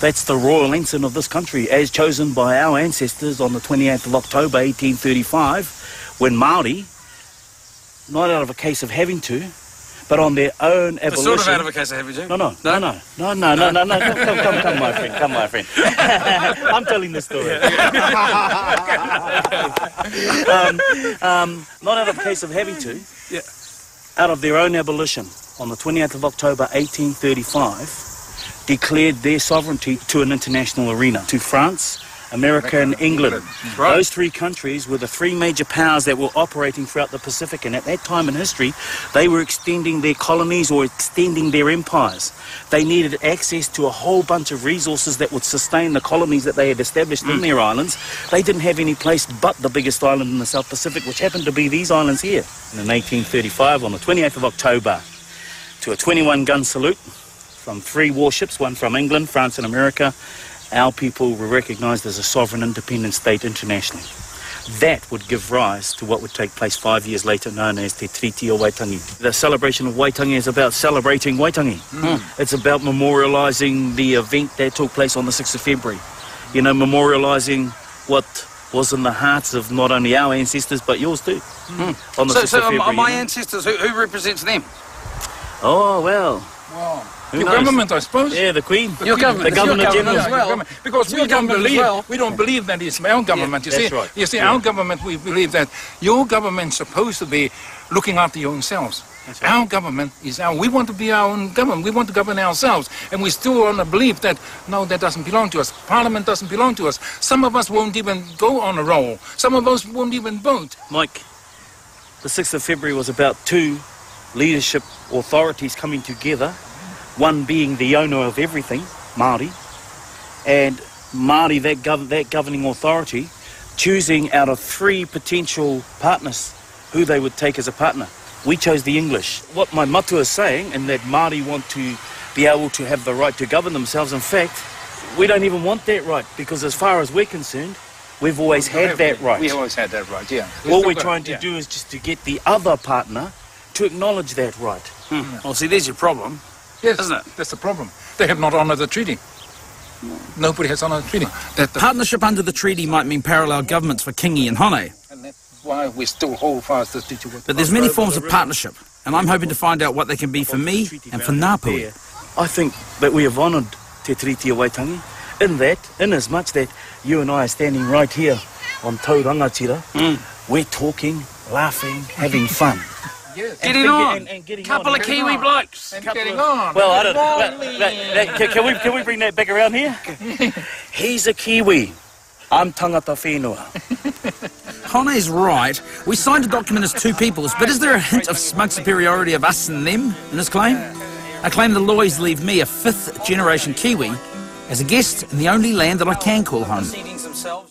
That's the royal ensign of this country, as chosen by our ancestors on the 28th of October 1835, when Maori, not out of a case of having to, but on their own abolition. sort of out of a case of having to. No, no, no, no, no, no, no, no, no. Come, come, come, come, my friend, come, my friend. I'm telling the story. um, um, not out of a case of having to. Yeah. Out of their own abolition, on the 28th of October 1835, declared their sovereignty to an international arena, to France, America, and England. Right. Those three countries were the three major powers that were operating throughout the Pacific, and at that time in history, they were extending their colonies or extending their empires. They needed access to a whole bunch of resources that would sustain the colonies that they had established in hmm. their islands. They didn't have any place but the biggest island in the South Pacific, which happened to be these islands here. And in 1835, on the 28th of October, to a 21 gun salute from three warships, one from England, France, and America, our people were recognised as a sovereign independent state internationally. That would give rise to what would take place five years later, known as Te Tiriti o Waitangi. The celebration of Waitangi is about celebrating Waitangi. Hmm. It's about memorialising the event that took place on the 6th of February. You know, memorialising what was in the hearts of not only our ancestors, but yours too. Hmm. On the So, 6th so of February. my you know. ancestors, who, who represents them? Oh, well. Wow. Who Your knows? government, I suppose. Yeah, the Queen. Your government. The Governor General. government, as well. government. Because It's we don't believe well. we don't believe that it's our government. you see, right. you see, Yeah. our government we believe that your government's supposed to be looking after yourselves. Right. Our government is our. We want to be our own government. We want to govern ourselves, and we still on the belief that no, that doesn't belong to us. Parliament doesn't belong to us. Some of us won't even go on a roll. Some of us won't even vote. Mike, the 6th of February was about two leadership authorities coming together, one being the owner of everything, Māori, and Māori, that, gov- that governing authority, choosing out of three potential partners who they would take as a partner. We chose the English. What my matua is saying, and that Māori want to be able to have the right to govern themselves, in fact, we don't even want that right, because as far as we're concerned, we've always had that right. We always had that right. Yeah. All still we're trying to yeah. do is just to get the other partner to acknowledge that right. Hmm. Well, see, there's your problem. Yes, isn't it? That's the problem. They have not honoured the treaty. Nobody has honoured the treaty. That the, Partnership under the treaty might mean parallel governments for Kingi and Hone, and that's why we still hold fast the treaty. but there's many forms of partnership, and I'm hoping to find out what they can be for me and for Ngāpuhi. I think that we have honoured Te Tiriti o Waitangi in that, in as much that you and I are standing right here on Taurangatira, hmm. we're talking, laughing, having fun. Yes. Getting thinking- on. and- and getting Couple on, of getting Kiwi on. blokes. And getting on. Well, I don't know. Can, can we, can we bring that back around here? He's a Kiwi. I'm tangata whenua. Hone's right. We signed a document as two peoples, but is there a hint of smug superiority of us and them in his claim? I claim the Loys leave me, a fifth generation Kiwi, as a guest in the only land that I can call home. Seedings themselves.